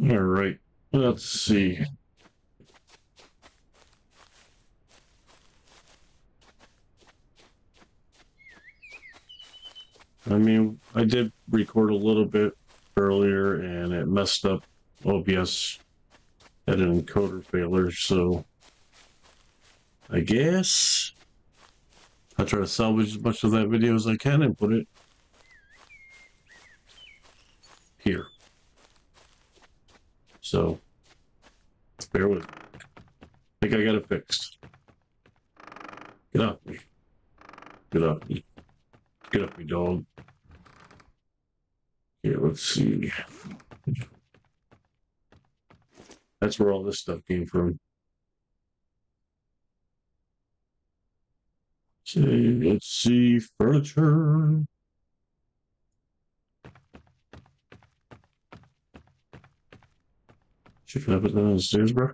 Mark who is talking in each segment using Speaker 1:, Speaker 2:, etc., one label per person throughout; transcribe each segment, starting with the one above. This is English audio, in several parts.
Speaker 1: All right. Let's see. I mean, I did record a little bit earlier and it messed up OBS had an encoder failure, so I guess I'll try to salvage as much of that video as I can and put it here. So bear with me. I think I got it fixed. Get up me. Get up me. Get up me, dog. Here, let's see. That's where all this stuff came from. So, let's see, furniture. Should have it downstairs, bro.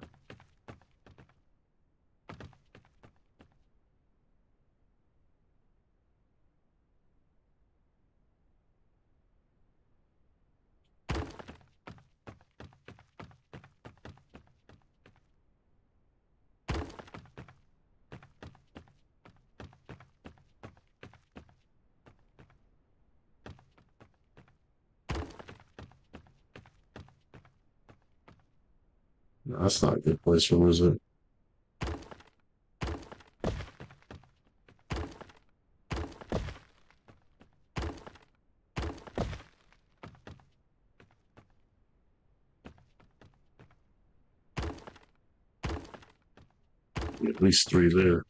Speaker 1: No, not a good place for him, is it? At least three there.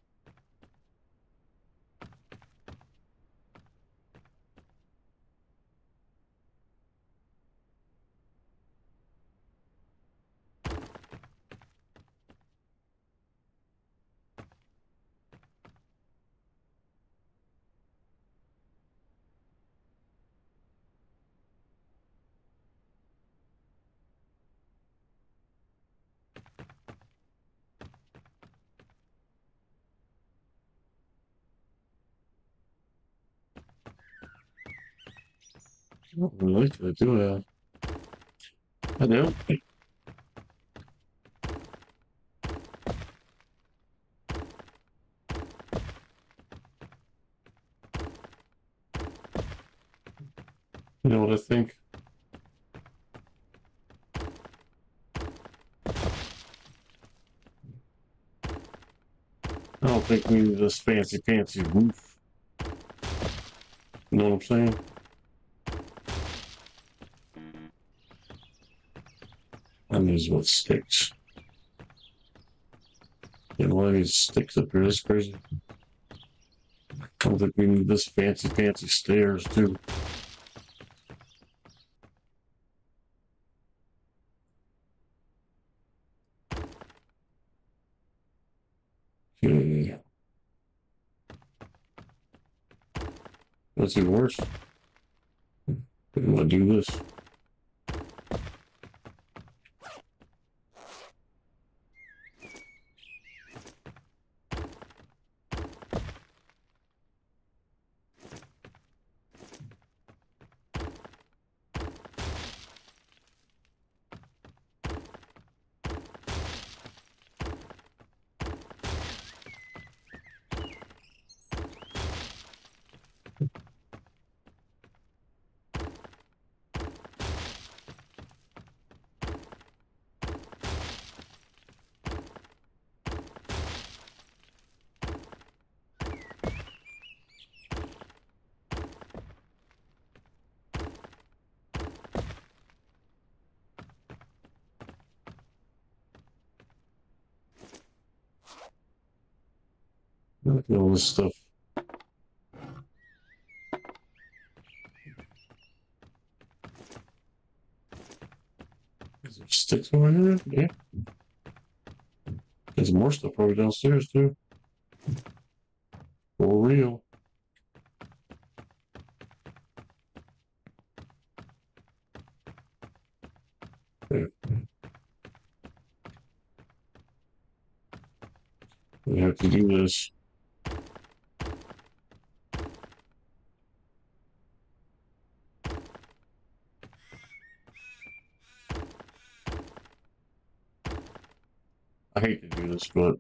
Speaker 1: I that, do I? I do. You know what I think? I don't think we need this fancy, fancy roof. You know what I'm saying? And these what sticks. Know why these sticks up here? That's crazy. I don't think we need this fancy, fancy stairs too. That's even worse. Didn't want to do this. This stuff. Is there sticks over here? Yeah. There's more stuff probably downstairs too. For real. Yeah. We have to do this. I hate to do this, but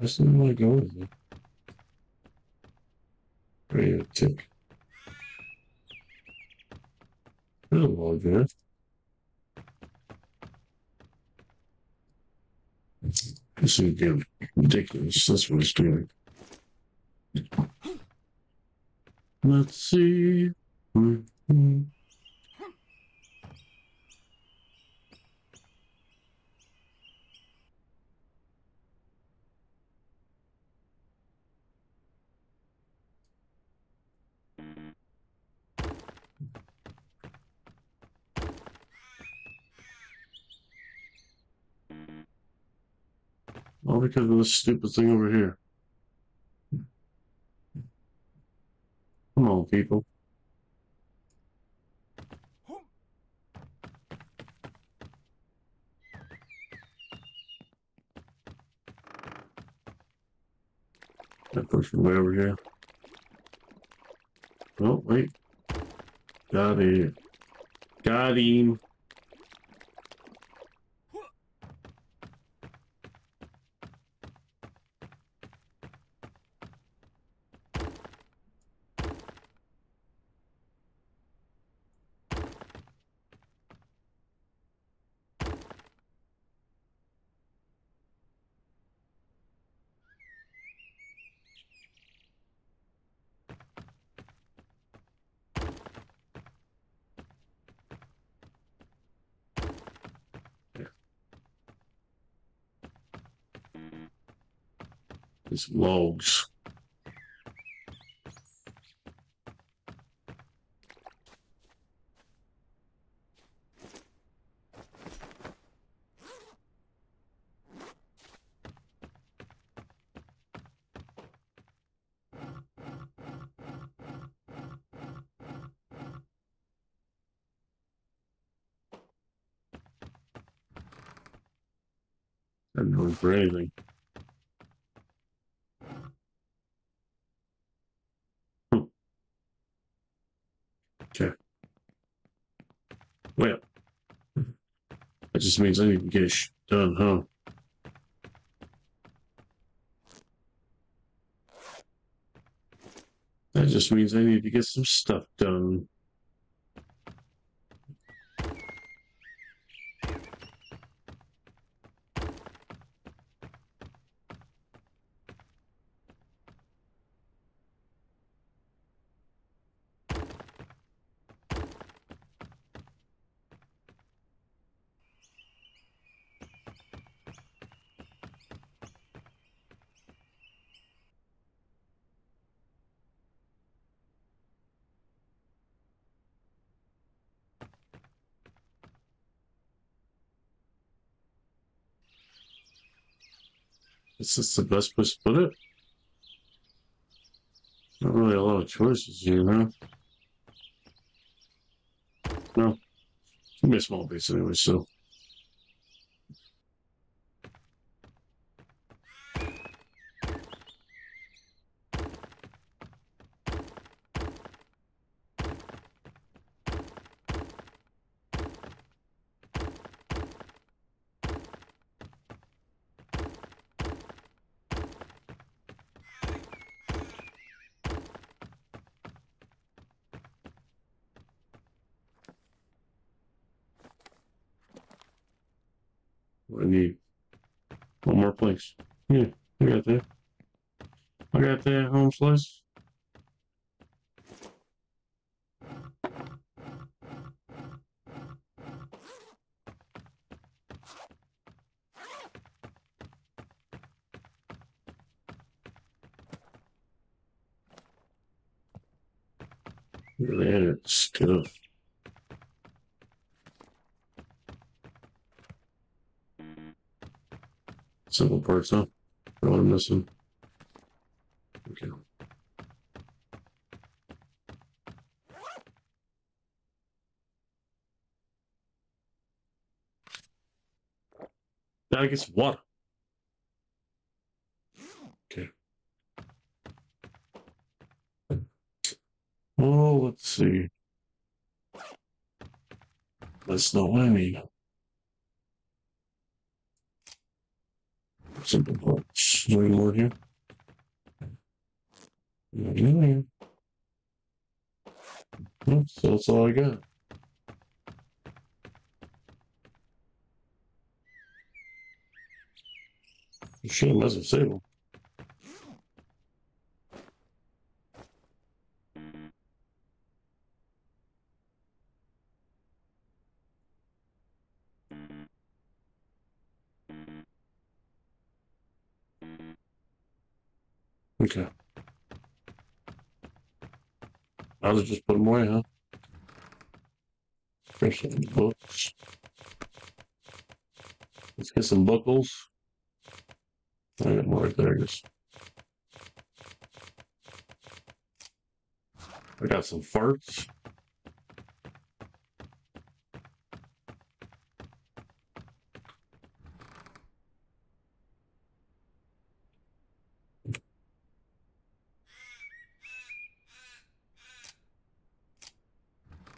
Speaker 1: I just want to go with it. There. This is getting ridiculous. That's what it's doing. Let's see. Mhm. All because of this stupid thing over here. Come on, people. That person way over here. Oh, wait. Got it. Got him. Logs. I'm going for anything. Okay. Well, that just means I need to get sh- done, huh? That just means I need to get some stuff done. Is this the best place to put it? Not really a lot of choices here, huh? No. Give me a small base anyway, so. I need one more place. Yeah, I got that. I got Really had it stuff. Simple parts, huh? What I'm missing. Okay. Gotta get water. Okay. Oh, let's see. That's not what I need. Simple parts. Way more here. Yeah. So that's all I got. Shame doesn't save them. Okay. I'll just put them away, huh? Fresh books. Let's get some buckles. More right there. Just. I got some farts.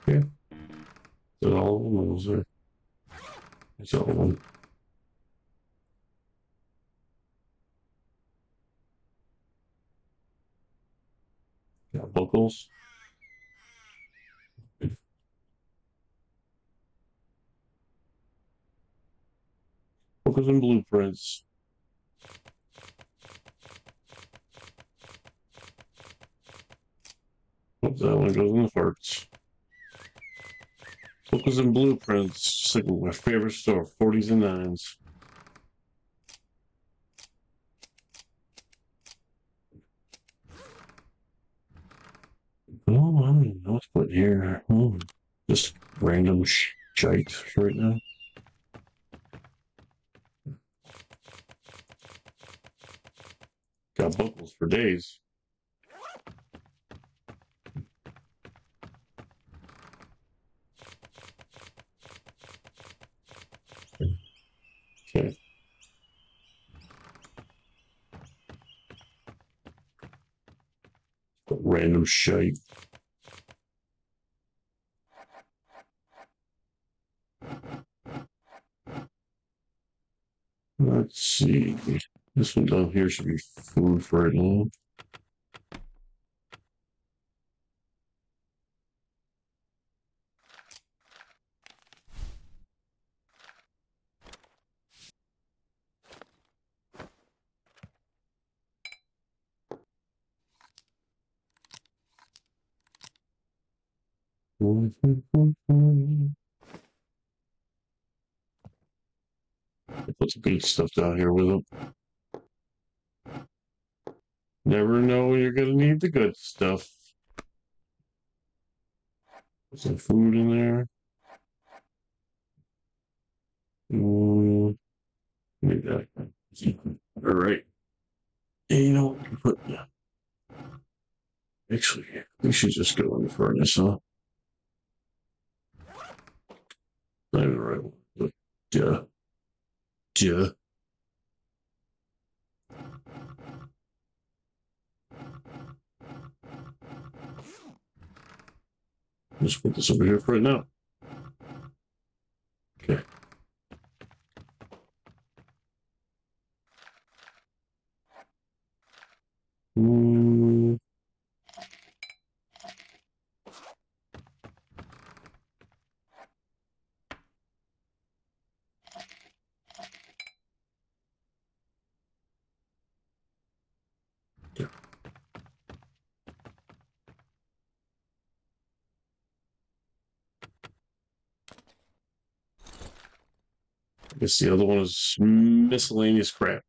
Speaker 1: Yeah. Is it all of them or there? It's all. Buckles. Buckles and blueprints. What's that one goes in the farts. Buckles and blueprints, like my favorite store, 40s and 9s. Oh, I don't even know what's put here. Hmm. Just random sh- shite right now. Got buckles for days. Okay. Random shite. Let's see. This one down here should be food for right now. Put some good stuff down here with them. Never know you're gonna need the good stuff. Put some food in there. Mm, need that. All right. Yeah, you know what? Put yeah. Actually, we should just go in the furnace, huh? Not the right one, but yeah. Yeah. Just put this over here for right now. Okay. Mm. I guess the other one is miscellaneous crap.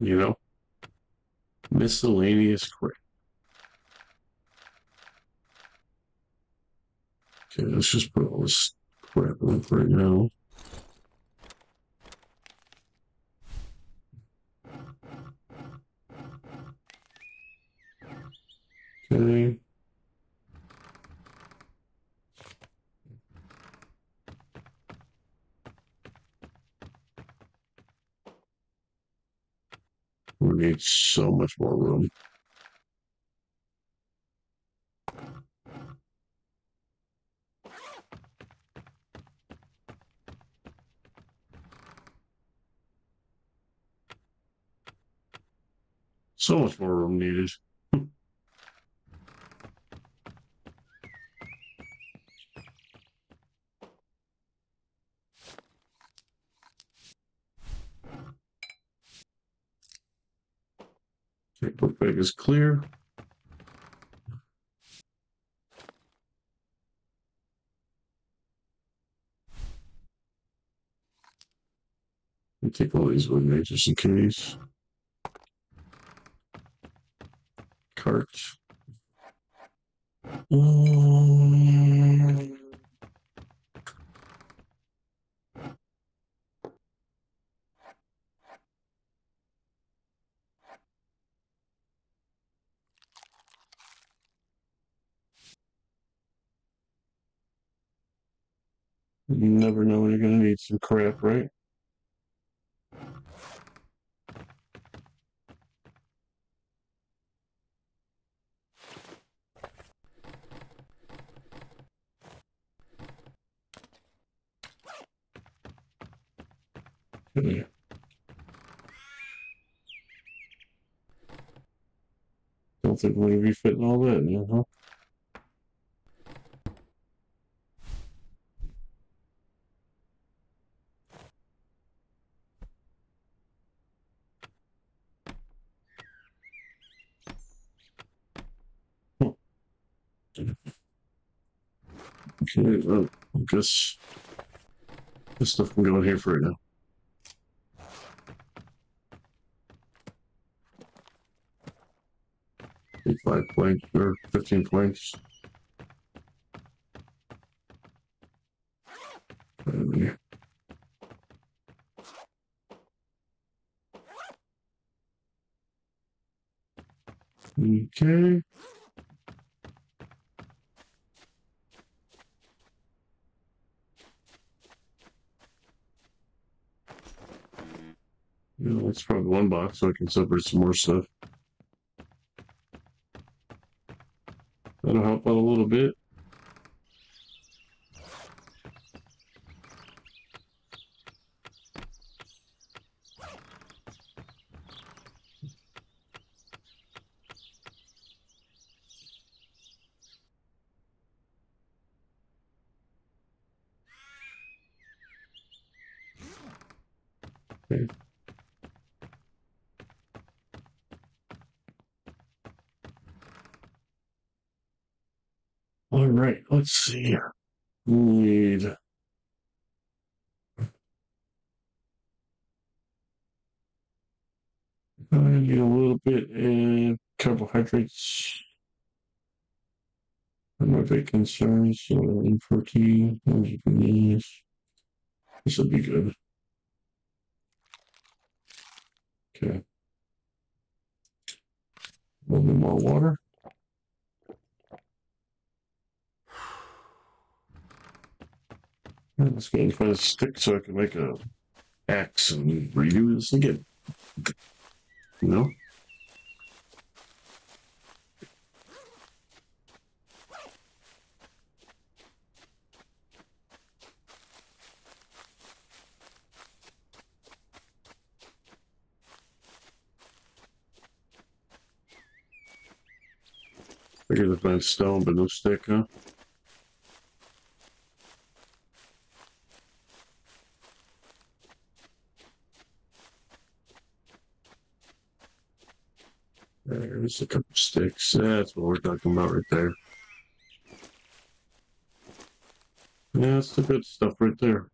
Speaker 1: You know? Miscellaneous crap. Okay, let's just put all this crap for right now. We need so much more room. So much more room needed. Is clear. I'll take all these me just in case. Cart. Um, You never know when you're gonna need some crap, right? Okay. Don't think we're gonna be fitting all that in, huh? Okay, well, I guess this stuff can go in here for right now. Take Five planks or fifteen planks. Um, Okay. You know, let's probably one so I can separate some more stuff. That'll help out a little bit. Okay. All right, let's see. We need I need a little bit of carbohydrates. For my big concerns, so and protein, these. This would be good. Okay. A little bit more water. Let's get find a stick so I can make a axe and redo this again. You know? Figure to find stone but no stick, huh? There's a couple sticks. Eh, that's what we're talking about right there. Yeah, that's the good stuff right there.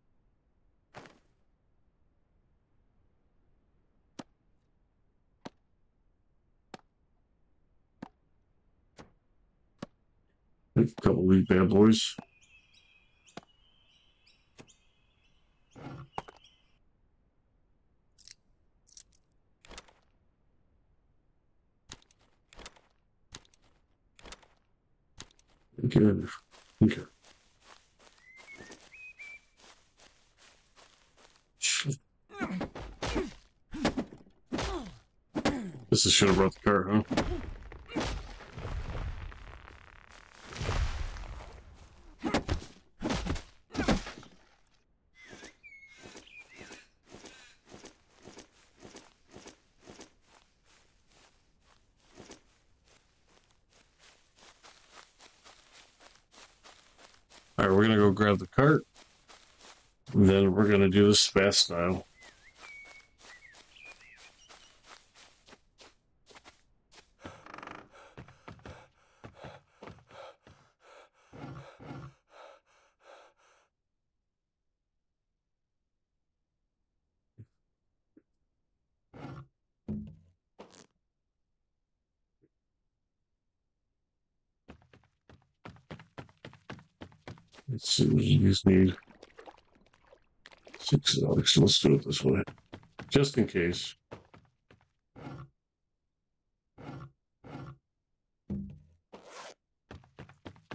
Speaker 1: A couple of these bad boys. Okay. This is should have brought the cart, huh? All right, we're gonna go grab the cart. We're gonna do this fast style. Let's see, we just need six dollars. Let's do it this way, just in case.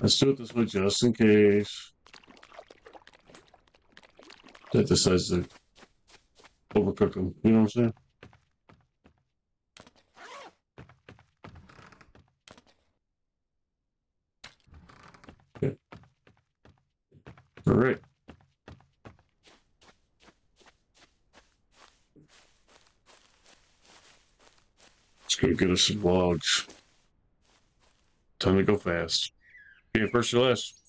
Speaker 1: Let's do it this way, just in case. That decides to overcook them. You know what I'm saying? Okay. All right. Some logs. Time to go fast. Be first or last.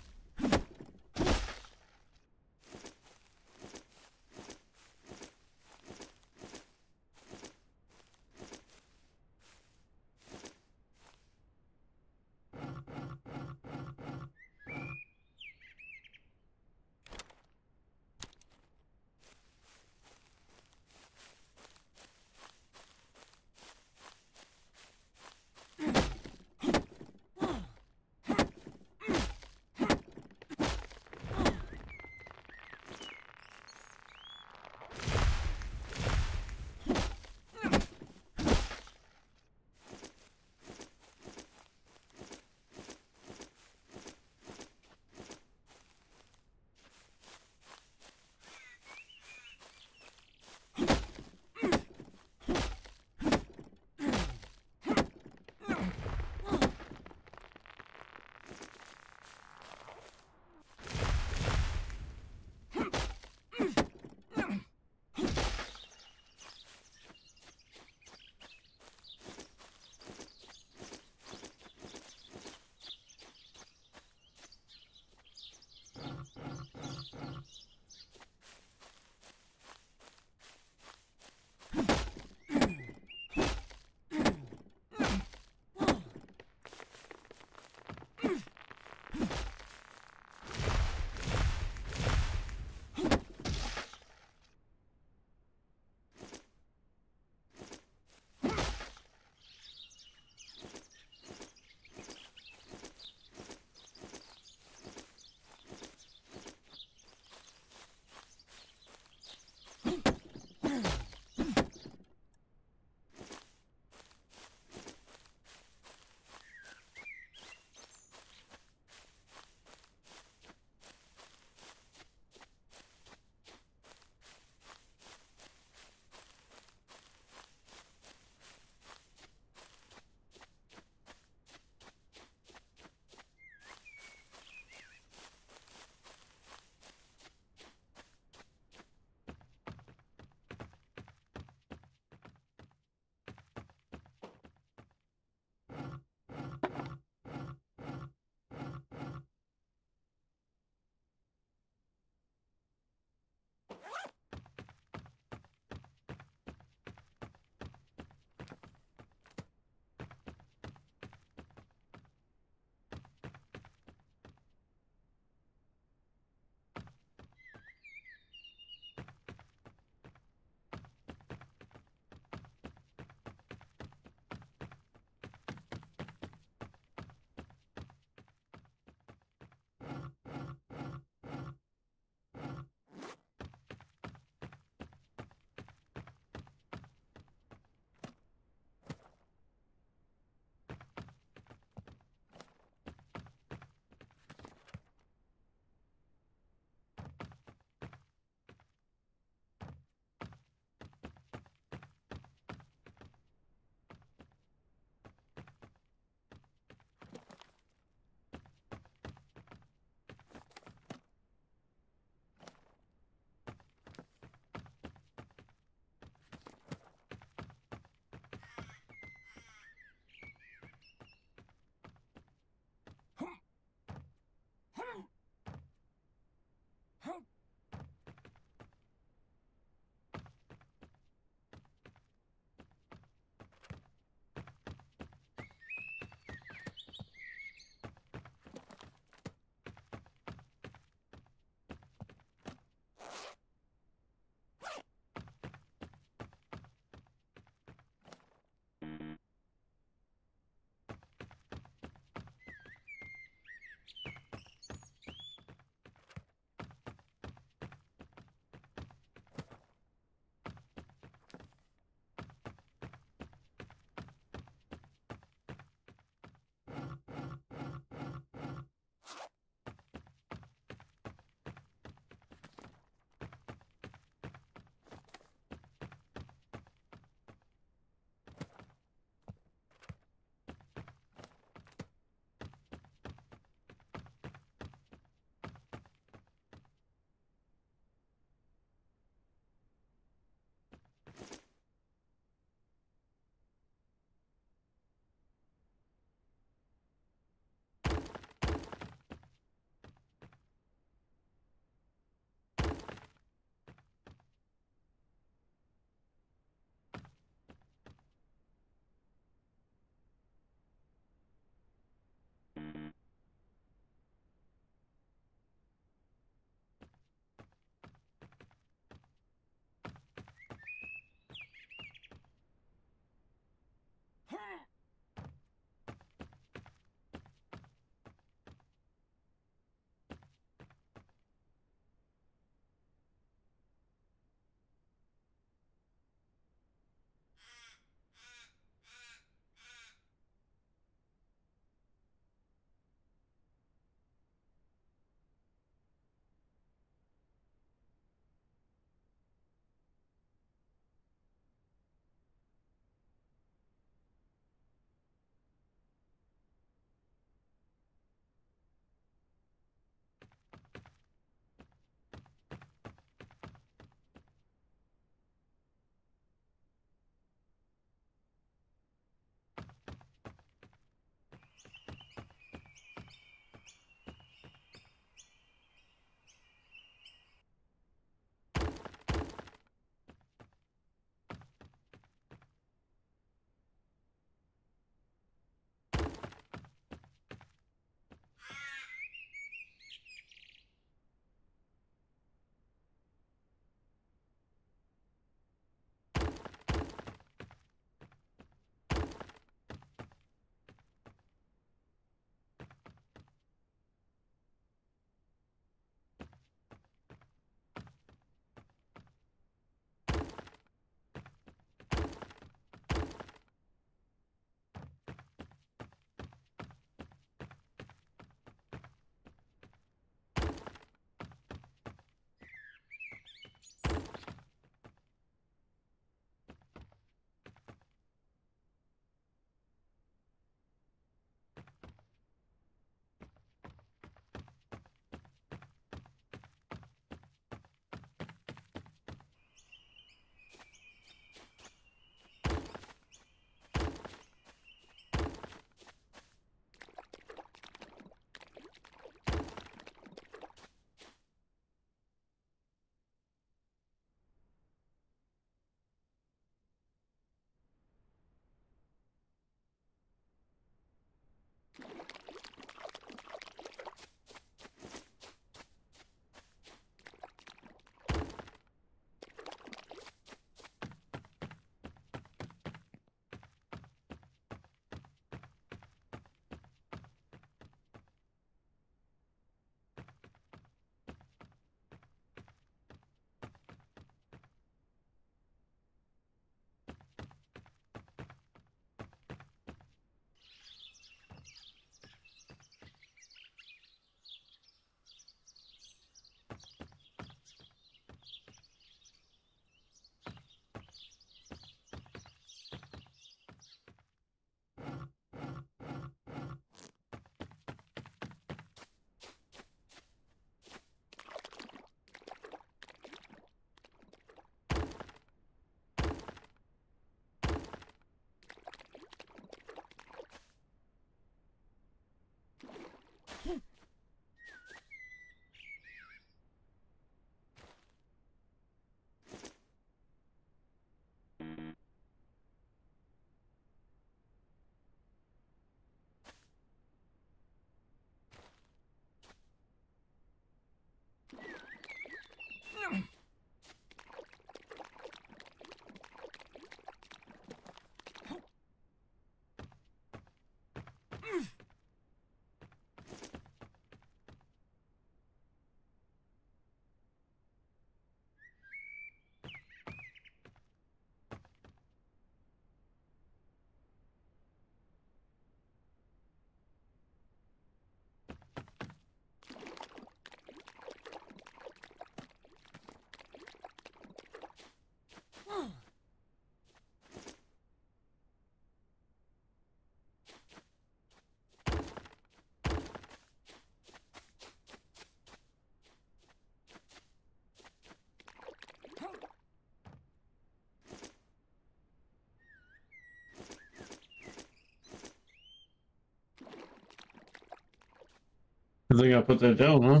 Speaker 1: I think I put that down, huh?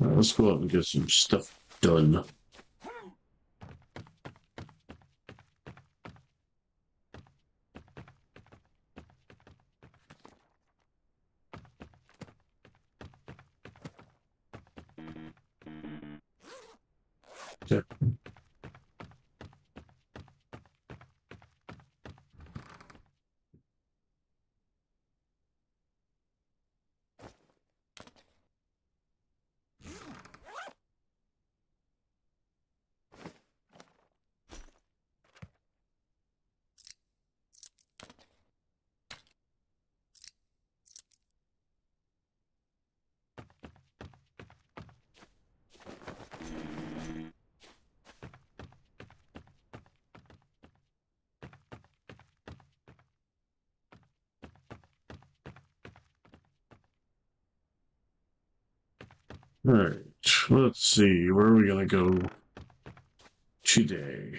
Speaker 1: Let's go out and get some stuff done. Yeah. Alright, let's see, where are we gonna go today?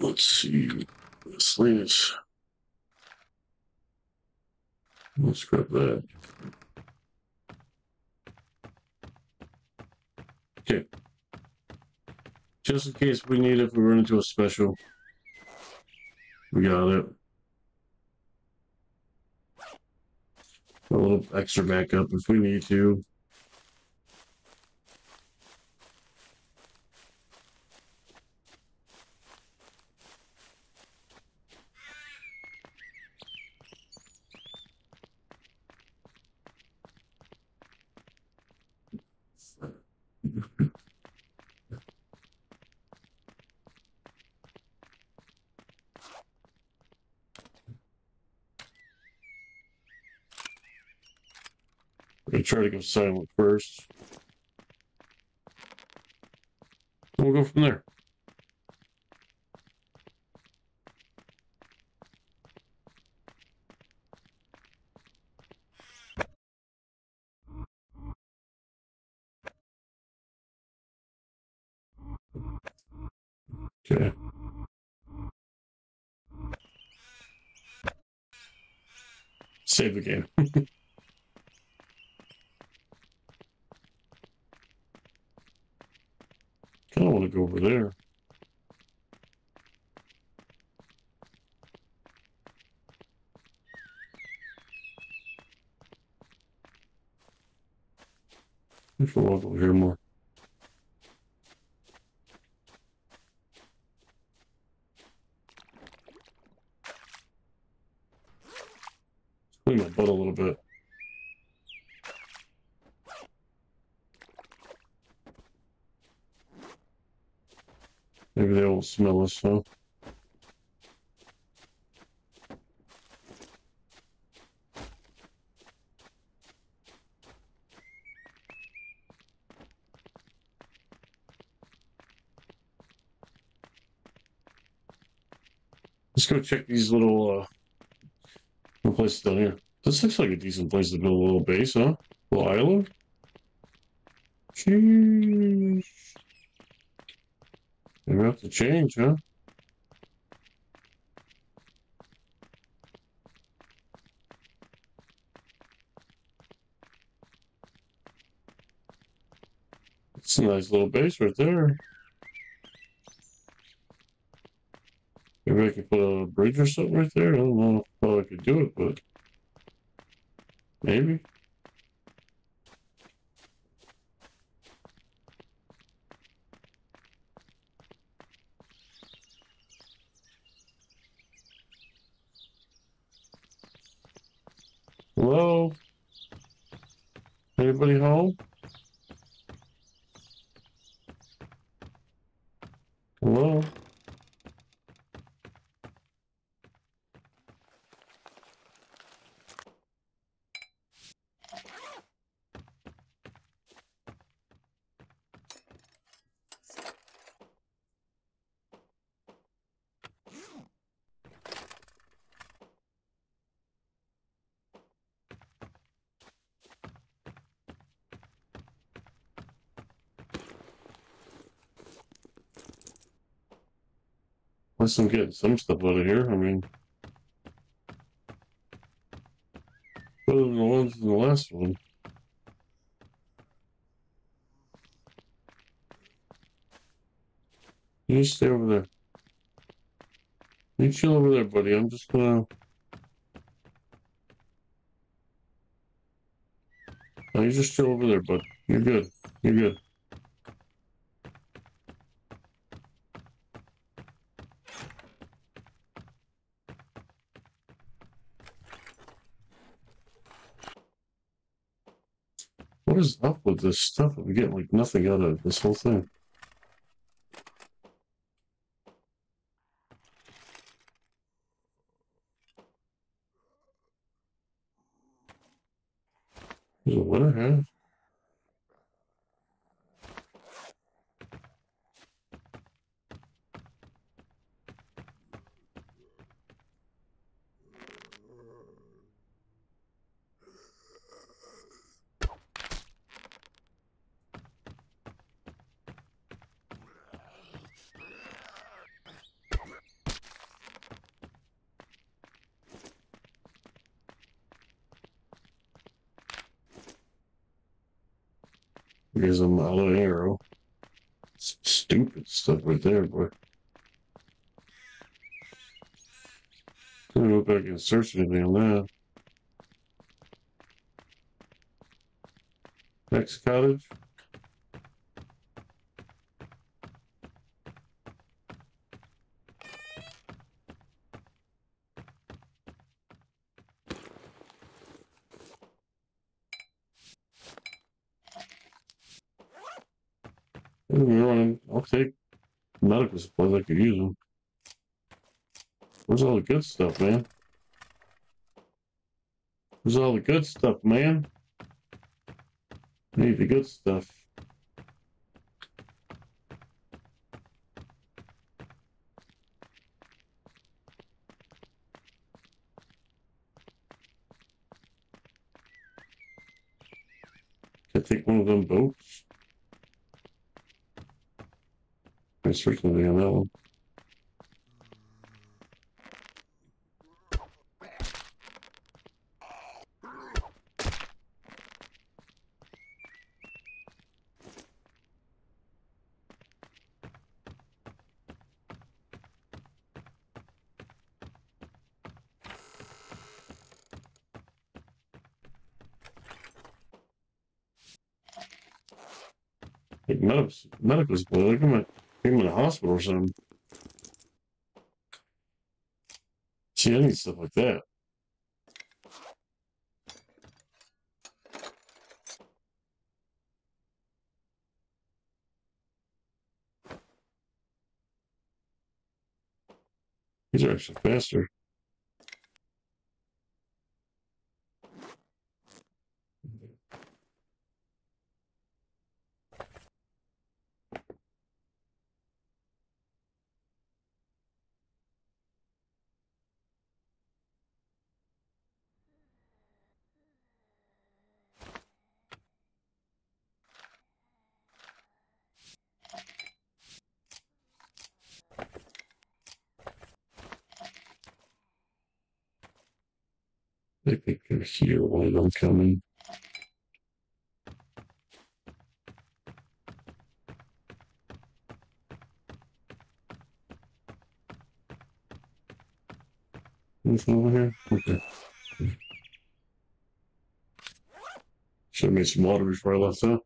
Speaker 1: Let's see, miscellaneous. Let's grab that. Just in case we need it, if we run into a special. We got it. A little extra backup if we need to. We're gonna try to go silent first. We'll go from there. Okay. Save the game. Kind of want to go over there. I walk over here more. Clean my butt a little bit. Maybe they won't smell us, huh? Let's go check these little uh places down here. This looks like a decent place to build a little base, huh? Little island. Jeez. You have to change, huh? It's a nice little base right there. Maybe I could put a bridge or something right there. I don't know how I could do it, but maybe. Anybody home? I'm getting some stuff out of here, I mean. Better than the ones in the last one. You stay over there. You chill over there, buddy. I'm just gonna. No, you just chill over there, bud. You're good. You're good. Is up with this stuff? I'm getting like nothing out of this whole thing. There's a winner. Here's a model arrow. S- Stupid stuff right there, boy. I don't know if I can search anything on that. Next cottage. We're running. I'll take medical supplies. I could use them. Where's all the good stuff, man? Where's all the good stuff, man? I need the good stuff. Can I take one of them boats? I searched anything on that one. Like medical, medical supply. Like I'm at, I'm in the hospital or something. See, I need stuff like that. These are actually faster. gonna kill. Anything over here? Okay. Should have made some water before I left, huh?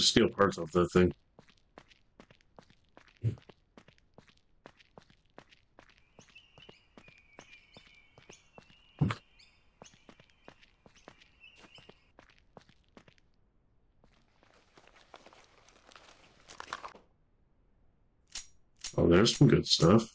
Speaker 1: Go steal parts off that thing. Oh, there's some good stuff.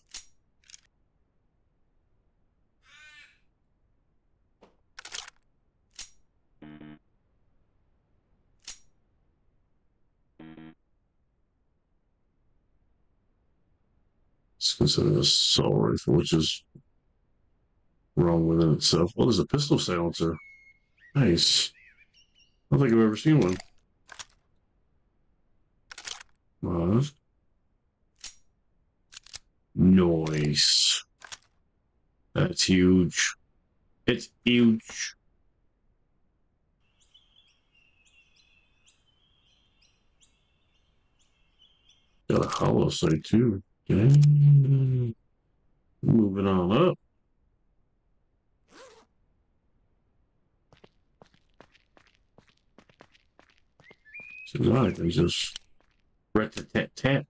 Speaker 1: Considered a assault rifle, which is wrong within itself. Well, there's a pistol silencer. Nice. I don't think I've ever seen one. Uh, Noise. That's huge. It's huge. Got a holo sight too. Okay. Moving on up. So now I can just rat tat tat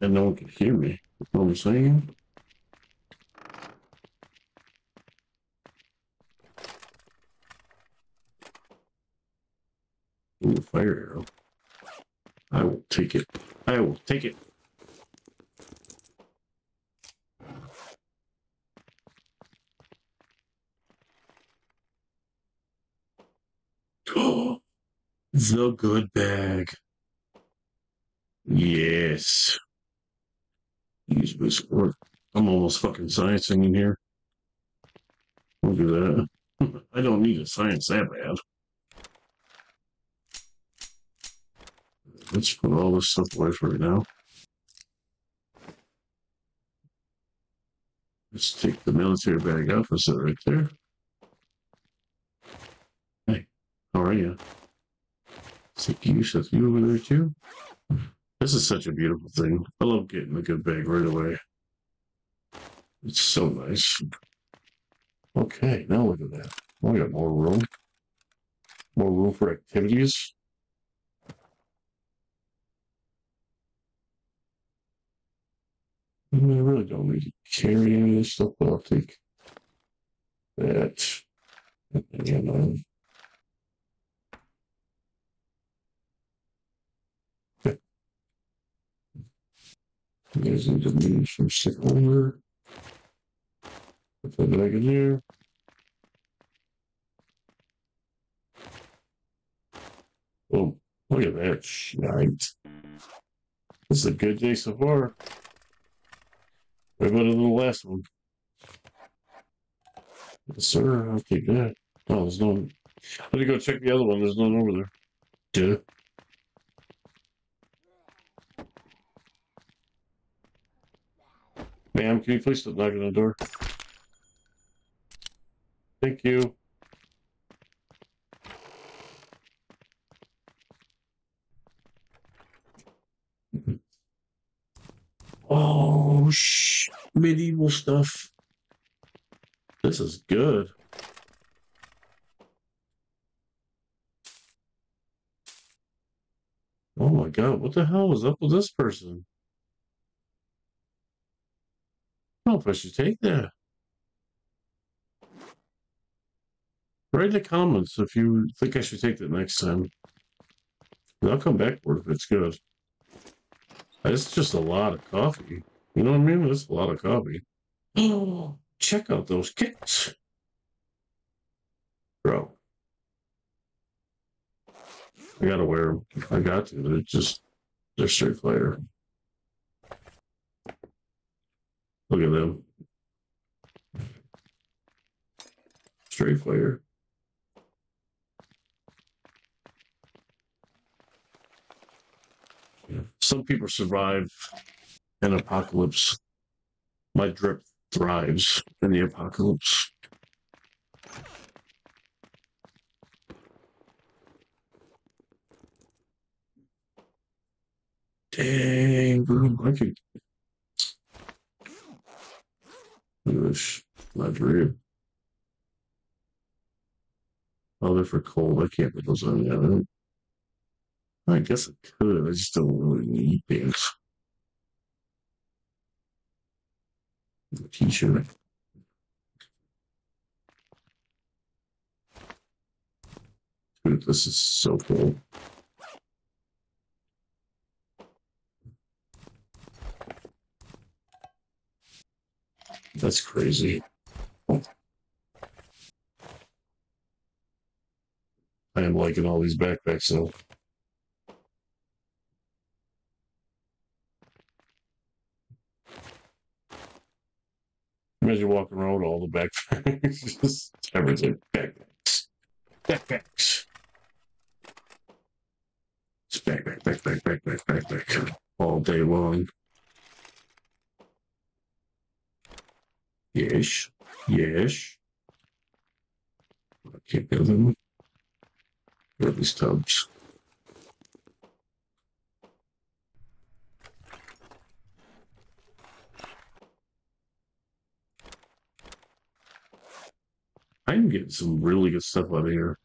Speaker 1: and no one can hear me. You know what I'm saying? Ooh, fire arrow. I will take it. I will take it. The good bag. Yes. Use this work. I'm almost fucking sciencing in here. Look at that. I don't need a science that bad. Let's put all this stuff away for right now. Let's take the military bag and set it right there. Hey, how are you? You, set you over there too. This is such a beautiful thing. I love getting a good bag right away. It's so nice. Okay, now look at that. We got more room. More room for activities. I really don't need to carry any of this stuff, but I'll take that. And, um, There's a diminished from sick owner. Put that back in there. Oh, look at that shite. This is a good day so far. Way better than the last one. Yes, sir. I'll take that. Oh, there's no. Let me go check the other one. There's none over there. Duh. Ma'am, can you please stop knocking on the door? Thank you. Oh, sh medieval stuff. This is good. Oh my god, what the hell is up with this person? Know if I should take that. Write in the comments if you think I should take that next time. And I'll come back for it if it's good. It's just a lot of coffee. You know what I mean? It's a lot of coffee. Oh, check out those kicks. Bro. I gotta wear them. I got to. They're just, they're straight fire. Look at them. Straight fire. Some people survive an apocalypse. My drip thrives in the apocalypse. Dang, bro, I could. English, my drip. Oh, they're for cold. I can't put those on yet. I guess I could. I just don't really need pants. T-shirt. Dude, this is so cool. That's crazy. I am liking all these backpacks though. Imagine walking around with all the backpacks. Everything. Backpacks. Backpacks. Just backpack, backpack, backpack, backpack. All day long. Yes. Yes. Get them. Where are these tubs? I'm getting some really good stuff out of here.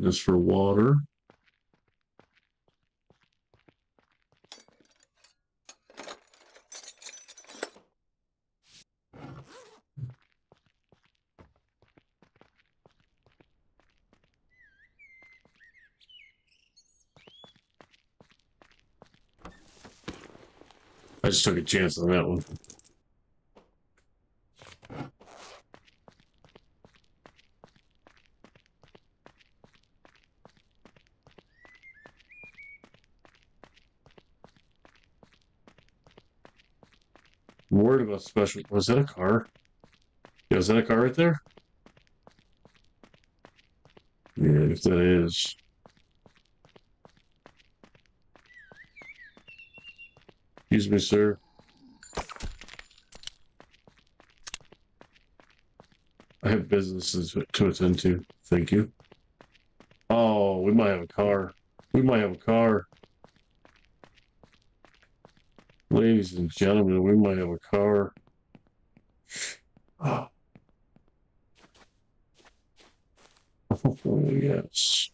Speaker 1: For water. I just took a chance on that one. About special. Was that a car? Yeah, is that a car right there? Yeah, if that is. Excuse me, sir. I have businesses to attend to. Thank you. Oh, we might have a car. We might have a car. Ladies and gentlemen, we might have a car. Oh, yes.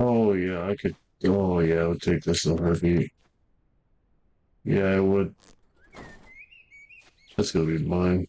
Speaker 1: Oh yeah, I could. Oh yeah, I would take this in a heartbeat. Yeah, I would. That's gonna be mine.